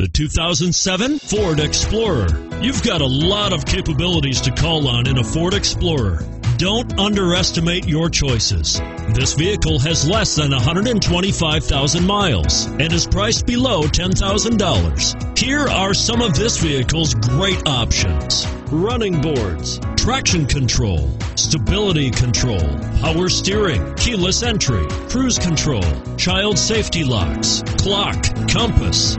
The 2007 Ford Explorer. You've got a lot of capabilities to call on in a Ford Explorer. Don't underestimate your choices. This vehicle has less than 125,000 miles and is priced below $10,000. Here are some of this vehicle's great options. Running boards, traction control, stability control, power steering, keyless entry, cruise control, child safety locks, clock, compass,